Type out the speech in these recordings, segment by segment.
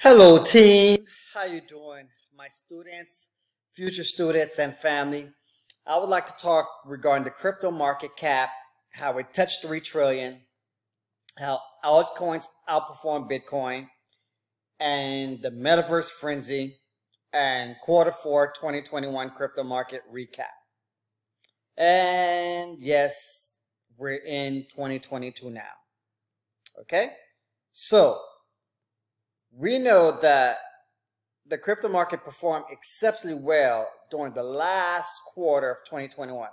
Hello team, how you doing? My students, future students and family. I would like to talk regarding the crypto market cap, how it touched 3 trillion, how altcoins outperformed Bitcoin, and the metaverse frenzy and quarter 4 2021 crypto market recap. And yes, we're in 2022 now. Okay? So, we know that the crypto market performed exceptionally well during the last quarter of 2021.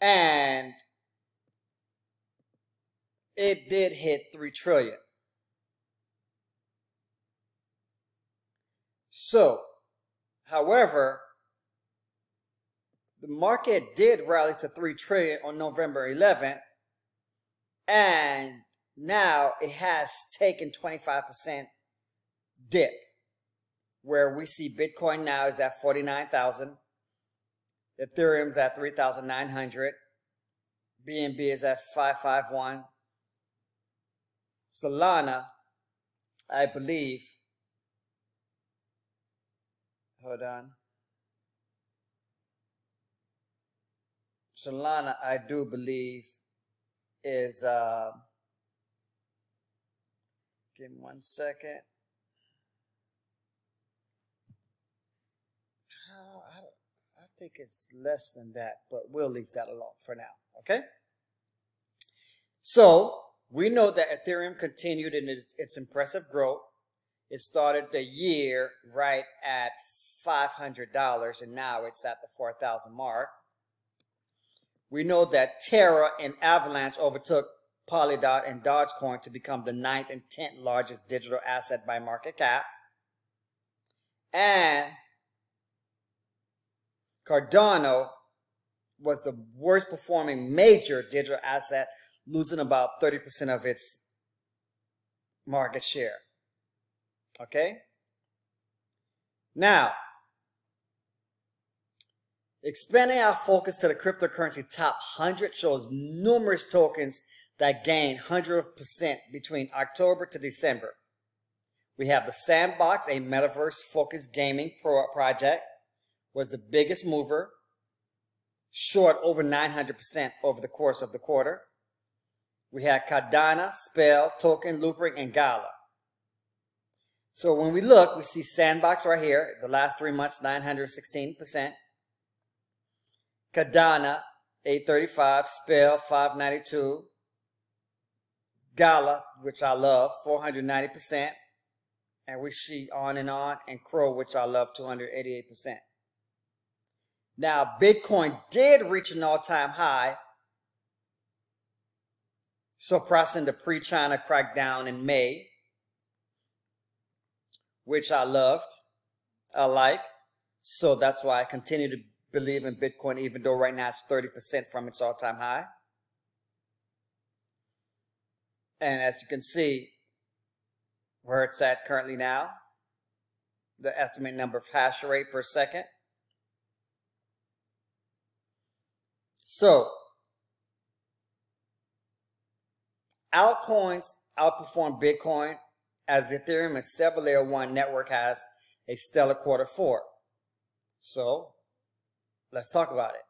And it did hit 3 trillion. So, however, the market did rally to 3 trillion on November 11th and now it has taken 25% dip where we see Bitcoin now is at 49,000. Ethereum's at 3,900. BNB is at 551. Solana, I believe, hold on. Solana, I do believe, is uh, Give me one second. Uh, I, I think it's less than that, but we'll leave that alone for now. Okay? So, we know that Ethereum continued in its, its impressive growth. It started the year right at $500 and now it's at the 4,000 mark. We know that Terra and Avalanche overtook Polkadot, and Dogecoin to become the ninth and tenth largest digital asset by market cap. And Cardano was the worst performing major digital asset, losing about 30% of its market share. Okay? Now, expanding our focus to the cryptocurrency top 100 shows numerous tokens that gained 100% between October to December. We have the Sandbox, a metaverse-focused gaming pro project, was the biggest mover, short over 900% over the course of the quarter. We had Cardano, Spell, Token, Loopring, and Gala. So when we look, we see Sandbox right here, the last three months, 916%. Cardano, 835, Spell, 592, Gala, which I love, 490%. And we see on and on. And CRO, which I love, 288%. Now, Bitcoin did reach an all-time high, suppressing the pre-China crackdown in May, which I loved, I like. So that's why I continue to believe in Bitcoin, even though right now it's 30% from its all-time high. And as you can see, where it's at currently now, the estimate number of hash rate per second. So, altcoins outperform Bitcoin as Ethereum and several layer one network has a stellar quarter four. So, let's talk about it.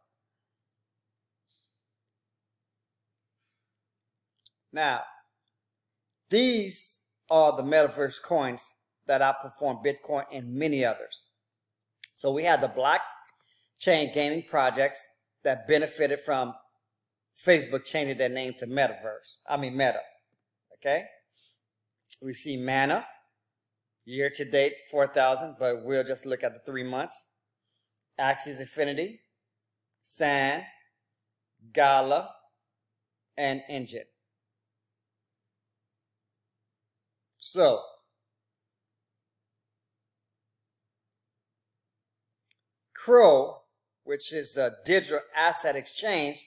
Now, these are the metaverse coins that outperform Bitcoin and many others. So we had the blockchain gaming projects that benefited from Facebook changing their name to Metaverse. I mean Meta. Okay? We see Mana, year to date 4,000, but we'll just look at the three months. Axie Infinity, Sand, Gala, and Enjin. So, CRO, which is a digital asset exchange,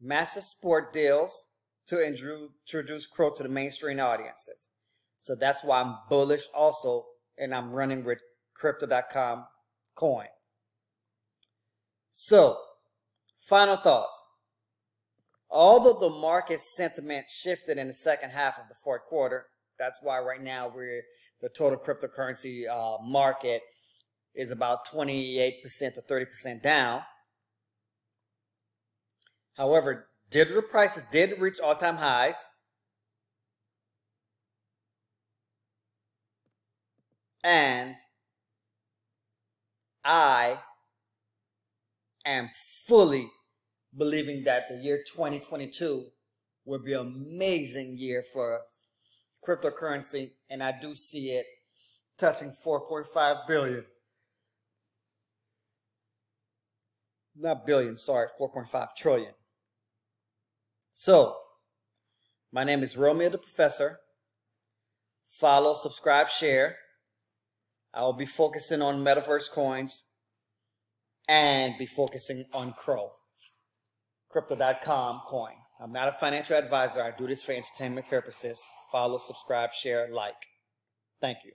massive sport deals to introduce CRO to the mainstream audiences. So that's why I'm bullish also, and I'm running with Crypto.com coin. So, final thoughts. Although the market sentiment shifted in the second half of the fourth quarter, That's why right now we're the total cryptocurrency uh, market is about 28% to 30% down. However, digital prices did reach all-time highs. And I am fully believing that the year 2022 will be an amazing year for cryptocurrency, and I do see it touching 4.5 billion. Not billion, sorry, 4.5 trillion. So, my name is Romeo the Professor. Follow, subscribe, share. I will be focusing on metaverse coins and be focusing on CRO, crypto.com coin. I'm not a financial advisor. I do this for entertainment purposes. Follow, subscribe, share, like. Thank you.